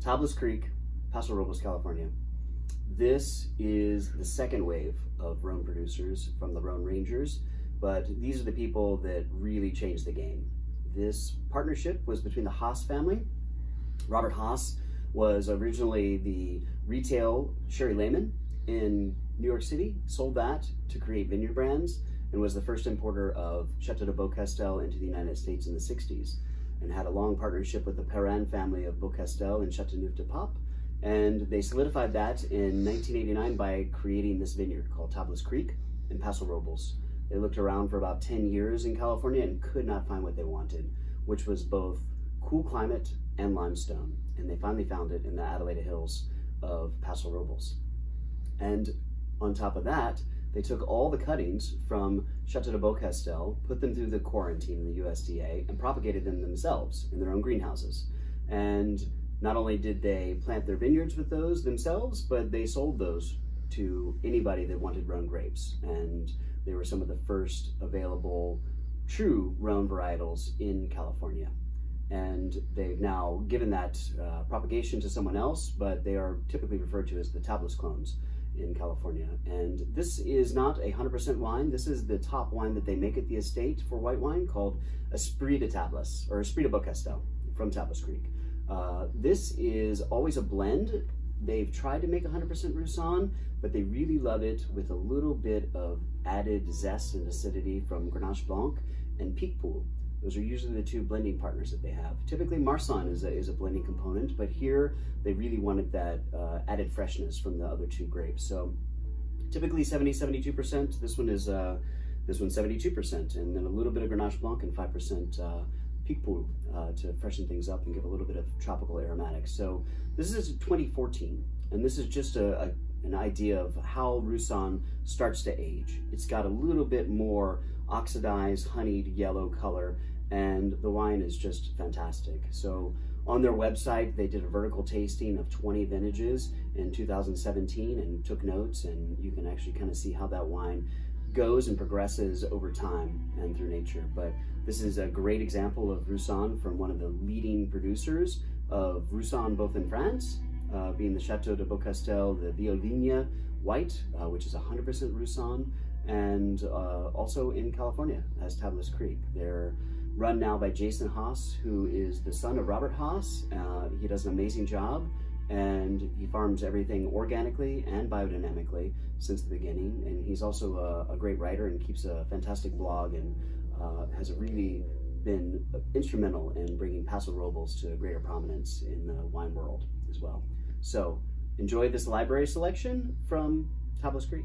Tablas Creek, Paso Robles, California. This is the second wave of Rhone producers from the Rhone Rangers, but these are the people that really changed the game. This partnership was between the Haas family. Robert Haas was originally the retail Sherry-Lehmann in New York City, sold that to create vineyard brands, and was the first importer of Chateau de Beaucastel into the United States in the 60s, and had a long partnership with the Perrin family of Beaucastel in Châteauneuf-du-Pape. And they solidified that in 1989 by creating this vineyard called Tablas Creek in Paso Robles. They looked around for about 10 years in California and could not find what they wanted, which was both cool climate and limestone. And they finally found it in the Adelaida Hills of Paso Robles. And on top of that, they took all the cuttings from Chateau de Beaucastel, put them through the quarantine in the USDA, and propagated them themselves in their own greenhouses. And not only did they plant their vineyards with those themselves, but they sold those to anybody that wanted Rhone grapes. And they were some of the first available true Rhone varietals in California. And they've now given that uh, propagation to someone else, but they are typically referred to as the Tablas clones in California. And this is not a 100% wine. This is the top wine that they make at the estate for white wine called Esprit de Tablas, or Esprit de Beaucastel from Tablas Creek. Uh, this is always a blend. They've tried to make 100% Roussanne, but they really love it with a little bit of added zest and acidity from Grenache Blanc and Picpoul. Those are usually the two blending partners that they have. Typically Marsanne is a, is a blending component, but here they really wanted that uh, added freshness from the other two grapes. So typically 70, 72%. This one is uh, this one's 72%, and then a little bit of Grenache Blanc and 5% uh, uh, to freshen things up and give a little bit of tropical aromatics. So this is 2014, and this is just a, a an idea of how Roussanne starts to age. It's got a little bit more oxidized, honeyed yellow color, and the wine is just fantastic. So on their website, they did a vertical tasting of 20 vintages in 2017 and took notes, and you can actually kind of see how that wine goes and progresses over time and through nature. But this is a great example of Roussanne from one of the leading producers of Roussanne both in France, uh, being the Chateau de Beaucastel, the Viole White, uh, which is 100% Roussanne, and uh, also in California as Tablas Creek. They're run now by Jason Haas, who is the son of Robert Haas. Uh, he does an amazing job and he farms everything organically and biodynamically since the beginning. And he's also a, a great writer and keeps a fantastic blog and uh, has really been instrumental in bringing Paso Robles to greater prominence in the wine world as well. So enjoy this library selection from Tablas Creek.